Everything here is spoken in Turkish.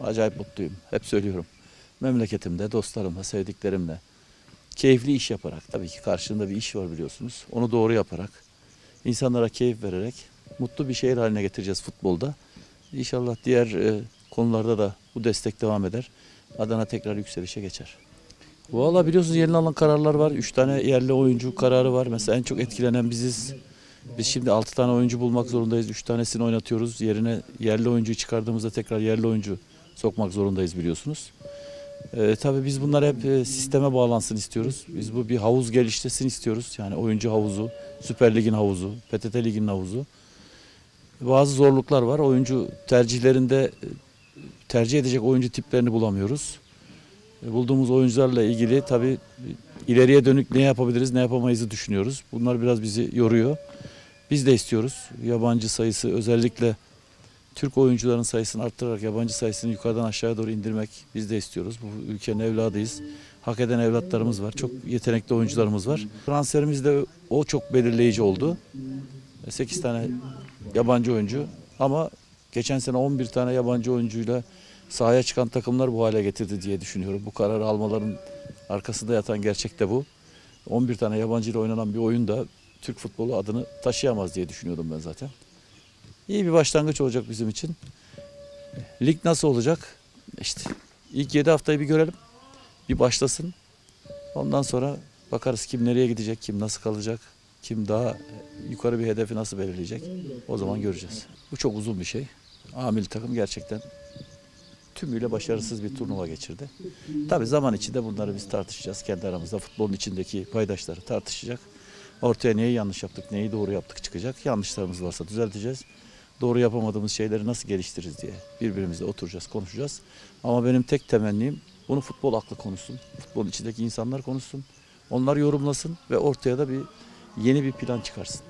Acayip mutluyum. Hep söylüyorum. Memleketimde, dostlarımla, sevdiklerimle. Keyifli iş yaparak. Tabii ki karşında bir iş var biliyorsunuz. Onu doğru yaparak. insanlara keyif vererek mutlu bir şehir haline getireceğiz futbolda. İnşallah diğer e, konularda da bu destek devam eder. Adana tekrar yükselişe geçer. Valla biliyorsunuz yeni alınan kararlar var. Üç tane yerli oyuncu kararı var. Mesela en çok etkilenen biziz. Biz şimdi altı tane oyuncu bulmak zorundayız. Üç tanesini oynatıyoruz. Yerine yerli oyuncuyu çıkardığımızda tekrar yerli oyuncu sokmak zorundayız biliyorsunuz. Ee, tabii biz bunlar hep e, sisteme bağlansın istiyoruz. Biz bu bir havuz geliştirsin istiyoruz. Yani oyuncu havuzu, Süper Lig'in havuzu, PTT Lig'in havuzu. Bazı zorluklar var. Oyuncu tercihlerinde e, tercih edecek oyuncu tiplerini bulamıyoruz. E, Bulduğumuz oyuncularla ilgili tabii e, ileriye dönük ne yapabiliriz, ne yapamayızı düşünüyoruz. Bunlar biraz bizi yoruyor. Biz de istiyoruz. Yabancı sayısı özellikle Türk oyuncuların sayısını arttırarak yabancı sayısını yukarıdan aşağıya doğru indirmek biz de istiyoruz. Bu ülkenin evladıyız. Hak eden evlatlarımız var. Çok yetenekli oyuncularımız var. Transferimizde o çok belirleyici oldu. 8 tane yabancı oyuncu ama geçen sene 11 tane yabancı oyuncuyla sahaya çıkan takımlar bu hale getirdi diye düşünüyorum. Bu kararı almaların arkasında yatan gerçek de bu. 11 tane yabancı ile oynanan bir oyun da Türk futbolu adını taşıyamaz diye düşünüyordum ben zaten. İyi bir başlangıç olacak bizim için. Lig nasıl olacak? İşte ilk 7 haftayı bir görelim. Bir başlasın. Ondan sonra bakarız kim nereye gidecek, kim nasıl kalacak, kim daha yukarı bir hedefi nasıl belirleyecek. O zaman göreceğiz. Bu çok uzun bir şey. Amil takım gerçekten tümüyle başarısız bir turnuva geçirdi. Tabii zaman içinde bunları biz tartışacağız. Kendi aramızda futbolun içindeki paydaşları tartışacak. Ortaya neyi yanlış yaptık, neyi doğru yaptık çıkacak. Yanlışlarımız varsa düzelteceğiz. Doğru yapamadığımız şeyleri nasıl geliştiririz diye birbirimizle oturacağız, konuşacağız. Ama benim tek temennim bunu futbol aklı konuşsun. Futbolun içindeki insanlar konuşsun. Onlar yorumlasın ve ortaya da bir yeni bir plan çıkarsın.